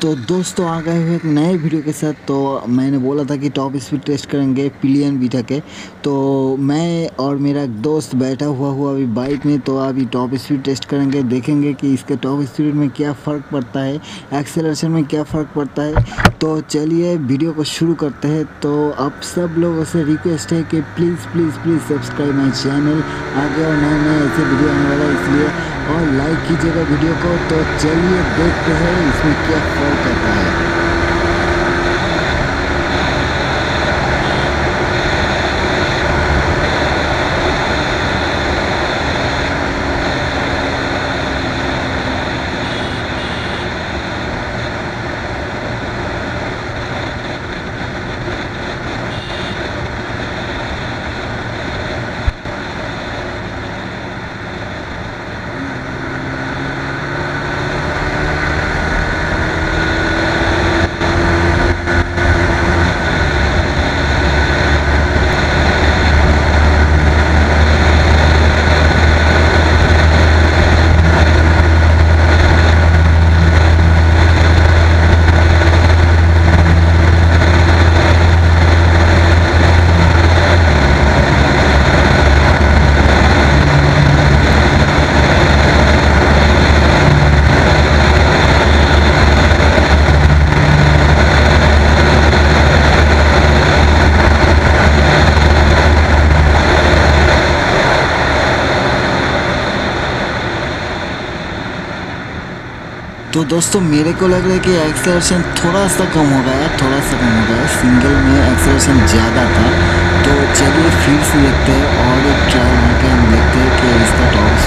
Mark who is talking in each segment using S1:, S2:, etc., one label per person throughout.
S1: तो दोस्तों, आ गए हुए एक नए वीडियो के साथ। तो मैंने बोला था कि टॉप स्पीड टेस्ट करेंगे पिलियन बीटा के। तो मैं और मेरा दोस्त बैठा हुआ हुआ अभी बाइक में तो अभी टॉप स्पीड टेस्ट करेंगे। देखेंगे कि इसके टॉप स्पीड में क्या फ़र्क पड़ता है एक्सेलरेशन में क्या फ़र्क पड़ता है। तो चलिए वीडियो को शुरू करते हैं। तो आप सब लोगों से रिक्वेस्ट है कि please please please subscribe my channel आगे और नए नए ऐसे वीडियो आने वाला है, इसलिए और लाइक कीजिएगा वीडियो को। तो चलिए देखते हैं इसमें क्या फ़र्क करता है। तो दोस्तों, मेरे को लग रहा है कि एक्सेलरेशन थोड़ा सा कम हो गया थोड़ा सा कम हो गया सिंगल में एक्सेलरेशन ज़्यादा था। तो चलिए फिर से देखते हैं और एक ट्रायल करके हम देखते हैं कि इसका top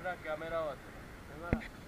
S2: Arda, camera 8.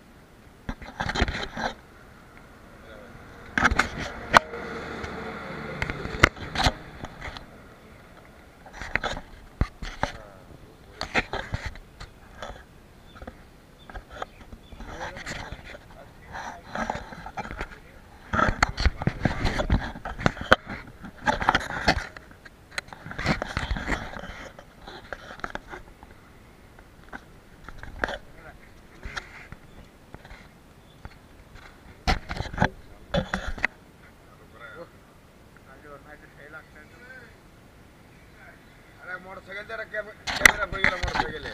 S2: Motorcycle motorcycle